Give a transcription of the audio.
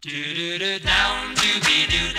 Do do do down, do dooby doo